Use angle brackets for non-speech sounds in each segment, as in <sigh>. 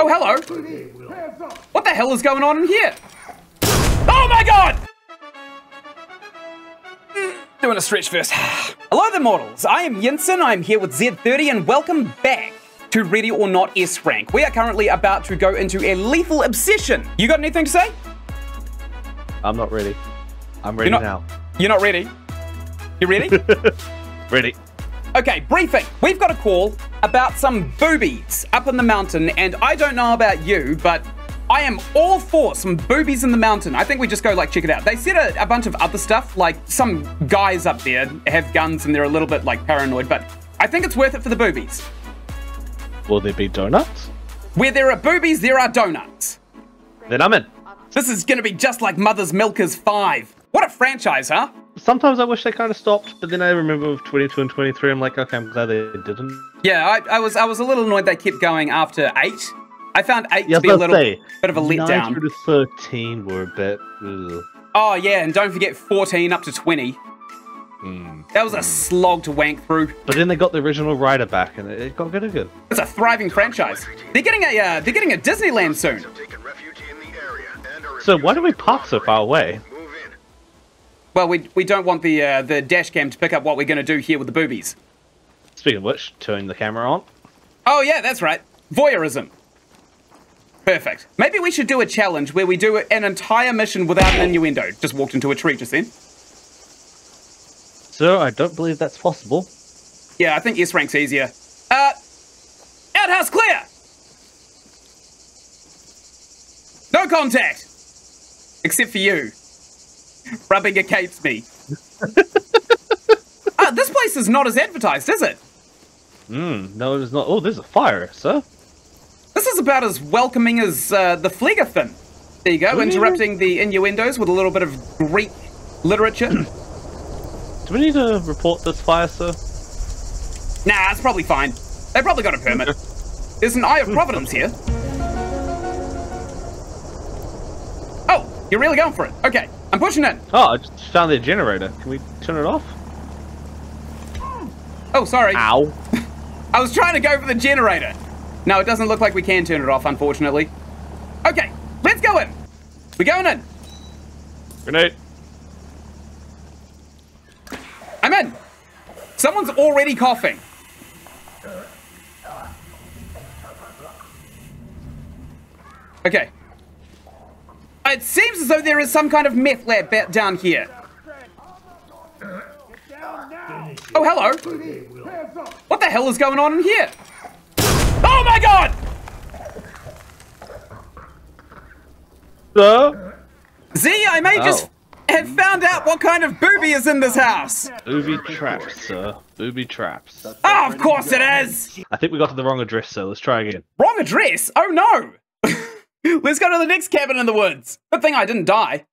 Oh, hello. What the hell is going on in here? Oh my god! Doing a stretch first. <sighs> Hello there, mortals. I am Ynsin. I'm here with Z30, and welcome back to Ready or Not S Rank. We are currently about to go into a lethal obsession. You got anything to say? I'm not ready. I'm ready You're not- now. You're not ready? You ready? <laughs> Ready. Okay, briefing. We've got a call about some boobies up in the mountain, and I don't know about you, but I am all for some boobies in the mountain. I think we just go like check it out. They said a, a bunch of other stuff, like some guys up there have guns and they're a little bit like paranoid, but I think it's worth it for the boobies. Will there be donuts? Where there are boobies, there are donuts. Then I'm in. This is gonna be just like Mother's Milkers 5. What a franchise, huh? Sometimes I wish they kind of stopped, but then I remember with 22 and 23, I'm like, okay, I'm glad they didn't. Yeah, I, I was I was a little annoyed they kept going after eight. I found eight Yeah, to be a little say, bit of a 9 letdown. through to 13 were a bit. Ugh. Oh yeah, and don't forget 14 up to 20. Hmm. That was a slog to wank through. But then they got the original rider back, and it, it got really good. It's a thriving franchise. They're getting a uh, they're getting a Disneyland soon. So why do we park so far away? Well, we we don't want the uh, the dash cam to pick up what we're going to do here with the boobies. Speaking of which, turn the camera on. Oh yeah, that's right. Voyeurism. Perfect. Maybe we should do a challenge where we do an entire mission without an innuendo. Just walked into a tree just then. Sir, I don't believe that's possible. Yeah, I think S rank's easier. Uh, outhouse clear. No contact, except for you, rubbing against me. <laughs> Ah, this place is not as advertised, is it? Hmm, no, it is not. Oh, there's a fire, sir. This is about as welcoming as uh, the Phlegethon. There you go, interrupting the innuendos with a little bit of Greek literature. <clears throat> Do we need to report this fire, sir? nah, it's probably fine. They probably got a permit. There's an Eye of Providence here. <laughs> Oh, you're really going for it. Okay, I'm pushing it! Oh, I just found the generator. Can we turn it off? Oh, sorry. Ow. <laughs> I was trying to go for the generator. No, it doesn't look like we can turn it off, unfortunately. Okay, let's go in. We're going in. Grenade. I'm in. Someone's already coughing. Okay. It seems as though there is some kind of meth lab down here. Oh, hello. What the hell is going on in here? Oh my god! Sir? Z, I may just have found out what kind of booby is in this house. Booby traps, sir. Booby traps. Oh, of course it is. I think we got to the wrong address, sir. Let's try again. Wrong address? Oh no! Let's go to the next cabin in the woods. Good thing I didn't die.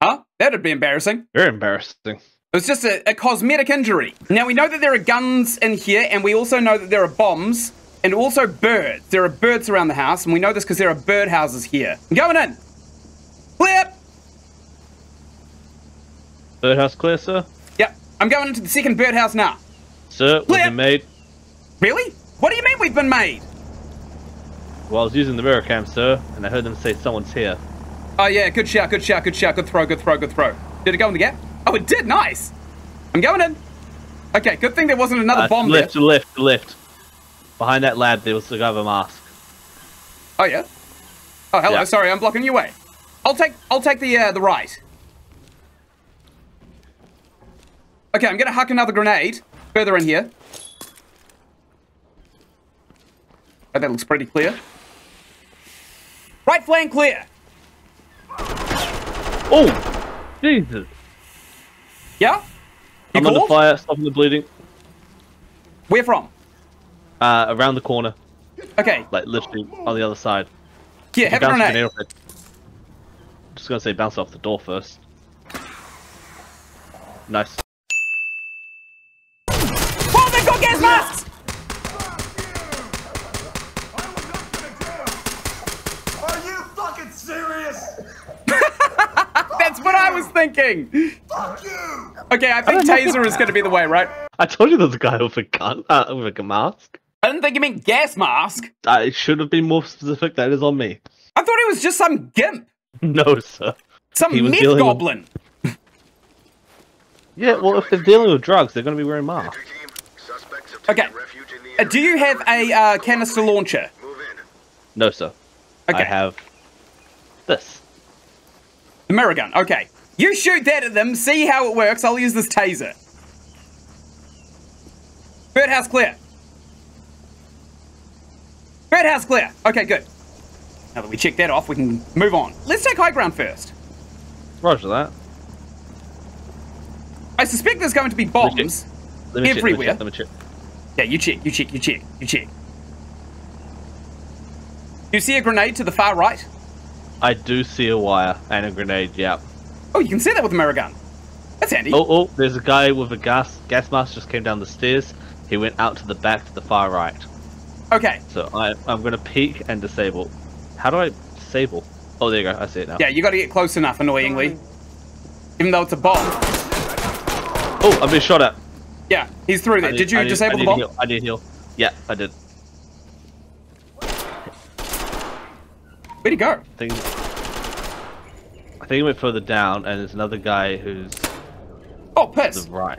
Huh? That'd be embarrassing. Very embarrassing. It was just a, a cosmetic injury. Now we know that there are guns in here, and we also know that there are bombs, and also birds. There are birds around the house, and we know this because there are bird houses here. I'm going in. Clear. Birdhouse clear, sir? Yep. I'm going into the second birdhouse now. Sir, we've been made. Really? What do you mean we've been made? Well, I was using the mirror cam, sir, and I heard them say someone's here. Oh yeah, good shout, good shout, good shout, good throw, good throw, good throw. Did it go in the gap? Oh, it did. Nice. I'm going in. Okay, good thing there wasn't another Uh, bomb to there. left, left, left. Behind that lab, there was the guy with a mask. Oh yeah. Oh hello. Yeah. Sorry, I'm blocking your way. I'll take I'll take the uh, the right. Okay, I'm gonna huck another grenade further in here. Oh, that looks pretty clear. Right flank clear. Oh! Jesus! Yeah. You I'm on the fire, stopping the bleeding. Where from? Uh, around the corner. Okay. Like, literally on the other side. Yeah, have a grenade. off it. Just gonna say bounce off the door first. Nice. Oh, they've got gas masks! Are you fucking serious? That's what I was thinking. Fuck you! Okay, I think <laughs> taser is going to be the way, right? I told you there's a guy with a gun, uh, with a mask. I didn't think you meant gas mask. I should have been more specific. That is on me. I thought he was just some gimp, <laughs> No, sir. some He was meth dealing with- goblin. <laughs> Yeah, well, if they're dealing with drugs, they're going to be wearing masks. Team, suspects have Okay. taken refuge in the Uh, do you have a uh, canister launcher? Move in. No, sir. Okay. I have this. The mirror gun. Okay. You shoot that at them, see how it works. I'll use this taser. Birdhouse clear. Birdhouse clear. Okay, good. Now that we check that off, we can move on. Let's take high ground first. Roger that. I suspect there's going to be bombs. Let me check, Everywhere. Let me check. Let me check. Yeah, you check, you check, you check, you check. You see a grenade to the far right? I do see a wire and a grenade. Yeah. Oh, you can see that with a mirror gun. That's handy. Oh, oh, there's a guy with a gas gas mask just came down the stairs. He went out to the back to the far right. Okay. So I, I'm going to peek and disable. How do I disable? Oh, there you go. I see it now. Yeah, you got to get close enough, annoyingly. Even though it's a bomb. Oh, I've been shot at. Yeah, he's through there. need- Did you need- disable the bomb? Heal. I did heal. Yeah, I did. Where'd he go? I think. I think he went further down, and there's another guy who's Oh, to piss. the right.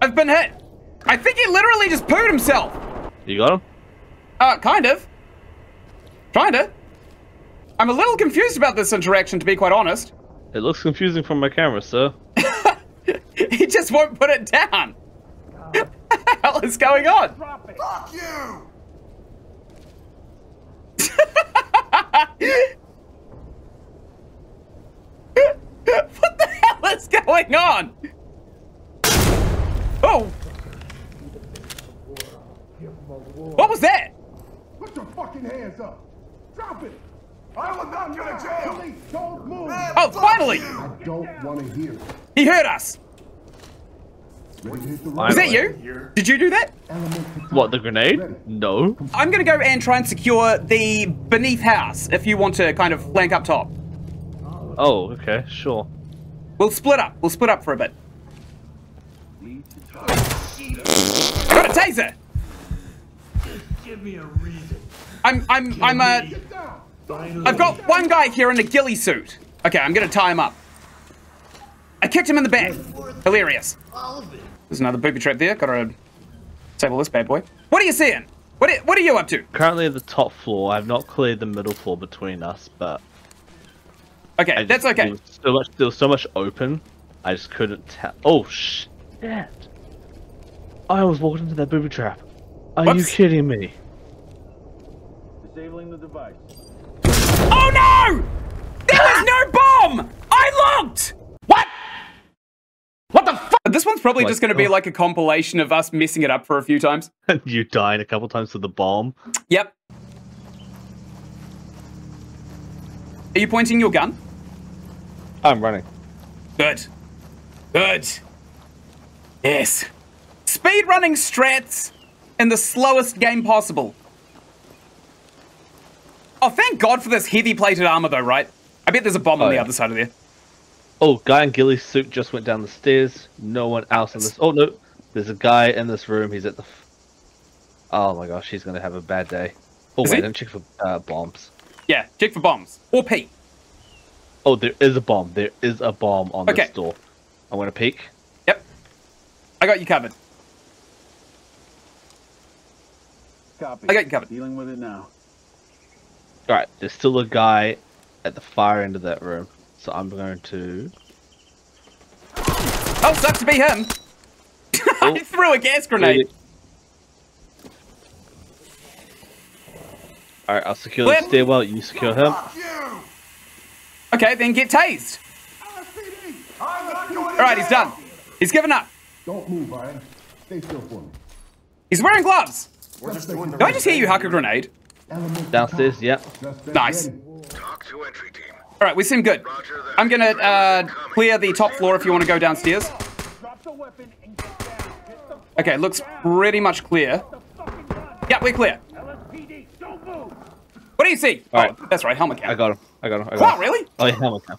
I've been hit. I think he literally just pooed himself. You got him? Uh, kind of. Kinda. I'm a little confused about this interaction, to be quite honest. It looks confusing from my camera, sir. <laughs> he just won't put it down. <laughs> what the hell is going on? Fuck you! What the hell is going on? Oh! What was that? Put your fucking hands up! Drop it! I will not go to jail! Please don't move. Man, Oh, finally! you. I don't want to hear it. He heard us. Ready to hit the I- Was road. that you? Did you do that? What, the grenade? No. I'm gonna go and try and secure the beneath house if you want to kind of flank up top. Oh, okay, sure. We'll split up. We'll split up for a bit. Got a taser! Give me a reason. I'm, I'm, I'm, uh, Get down. I've got one guy here in a ghillie suit. Okay, I'm gonna tie him up. I kicked him in the back. Hilarious. There's another booby trap there. Gotta disable this bad boy. What are you seeing? What are, what are you up to? Currently at the top floor. I've not cleared the middle floor between us, but Okay, just, that's There okay. was so much, there was so much open. I just couldn't tell. Oh shit! I was walked into that booby trap. Are you kidding me? Disabling the device. Oh no! There was no bomb! I looked! What? What the fuck? This one's probably My just gonna be God. like a compilation of us messing it up for a few times. <laughs> you died a couple times with the bomb. Yep. Are you pointing your gun? I'm running. Good. Good. Yes. Speed running strats in the slowest game possible. Oh, thank God for this heavy plated armor, though, right? I bet there's a bomb on Oh, the yeah. other side of there. Oh, guy in ghillie suit just went down the stairs. No one else in this. Oh no, there's a guy in this room. He's at the. F- oh my gosh, he's gonna have a bad day. Oh Is wait, he? let me check for uh, bombs. Yeah, check for bombs. Or P. Oh, there is a bomb. There is a bomb on Okay. this door. I'm gonna peek. Yep. I got you covered. Copy. I got you covered. Dealing with it now. All right, there's still a guy at the far end of that room. So I'm going to. Oh, sucks to be him. <laughs> I Oh. threw a gas grenade. All right, I'll secure Flip. the stairwell. You secure him. Okay, then get tased. LSPD. I'm not going to All right, he's done. He's given up. Don't move, Ryan. Stay still for me. He's wearing gloves. We're just doing the Did I just hear you huck a grenade? Element to Downstairs. Yep. Nice. Talk to entry team. All right, we seem good. I'm gonna uh, clear the top floor if you want to go downstairs. Drop the weapon and get down. Get the Okay, looks pretty much clear. Yeah, we're clear. LSPD, don't move. What do you see? All oh, right. that's right, helmet cam. I got him. I got him. I got Wow, him. really? Oh yeah, helmet cam.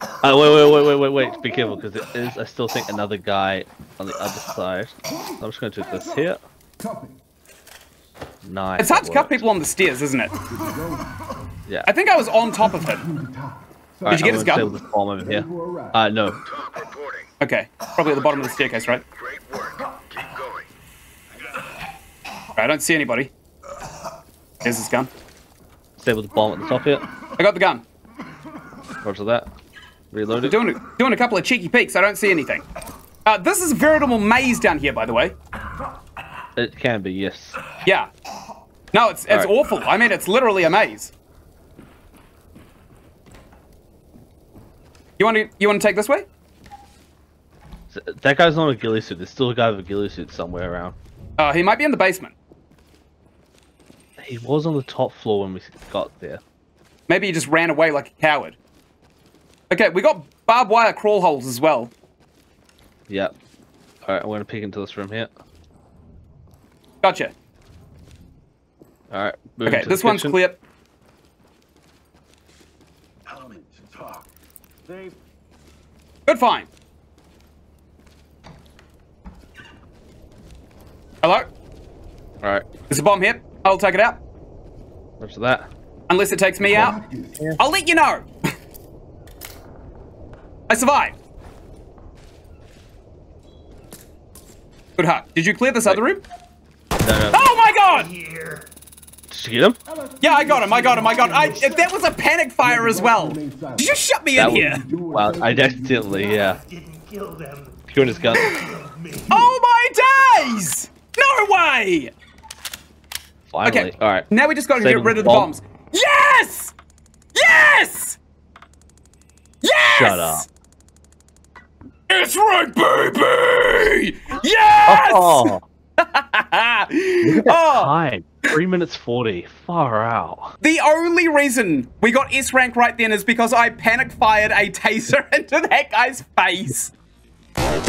Uh, wait, wait, wait, wait, wait, wait. Be careful because it is. I still think another guy on the other side. I'm just going to do this here. Nice. It's hard to that cut people on the stairs, isn't it? Yeah. I think I was on top of him. To the top. Did you get I'm his gun? stay with this over here. Uh, no. Okay, probably at the bottom of the staircase, right? Great work. Keep going. I don't see anybody. There's his gun. Stay with the bomb at the top here. I got the gun. Roger that. Reload it. Doing doing a couple of cheeky peeks. I don't see anything. Uh, this is a veritable maze down here, by the way. It can be, yes. Yeah. No, it's it's Alright. awful. I mean, it's literally a maze. You want to you want to take this way? That guy's not a ghillie suit. There's still a guy with a ghillie suit somewhere around. Uh, he might be in the basement. He was on the top floor when we got there. Maybe he just ran away like a coward. Okay, we got barbed wire crawl holes as well. Yep. Alright, I'm gonna peek into this room here. Gotcha. Alright. Okay, this one's clear. Element to talk. They Good find. Hello? Alright. There's a bomb here. I'll take it out. Roger that. Unless it takes me out. Practice. I'll let you know. <laughs> I survived. Good heart. Did you clear this other room? No, no. Oh my god! Did you get him? Yeah, I got him. I got him. I got him. I, that was a panic fire as well. Did you shut me That in here? well, I accidentally, yeah. didn't kill them. Doing his gun. Oh my days! No way! Finally. Okay. Alright. Now we just got to get rid of the bomb. bombs. Yes! Yes! Yes! Shut up. It's right, baby! Yes! Oh, <laughs> Oh, time. Three minutes forty. Far out. the only reason we got S rank right then is because I panic fired a taser <laughs> into that guy's face. Oh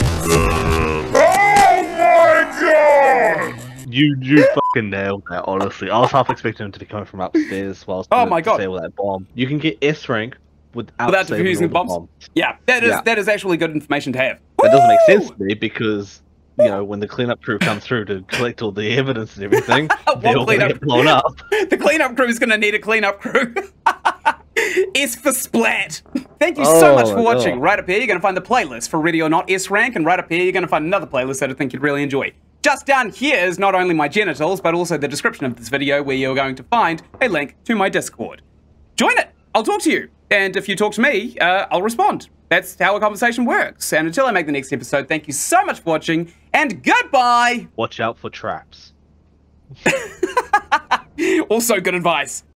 my god! You you fucking nailed that. Honestly, I was half expecting him to be coming from upstairs whilst Oh my God. with that bomb. You can get S rank without, Without defusing the bombs. Yeah, that is Yeah. that is actually good information to have. That doesn't make sense Woo! to me because you know when the cleanup crew come through to collect all the evidence and everything, they're all gonna cleanup get blown up. <laughs> The cleanup crew's gonna need a cleanup crew. <laughs> S for splat. Thank you so Oh much for watching. God. Right up here, you're gonna find the playlist for Ready or Not S rank, and right up here, you're gonna find another playlist that I think you'd really enjoy. Just down here is not only my genitals, but also the description of this video where you're going to find a link to my Discord. Join it. I'll talk to you. And if you talk to me, uh, I'll respond. That's how a conversation works. And until I make the next episode, thank you so much for watching, and goodbye! Watch out for traps. <laughs> Also, good advice.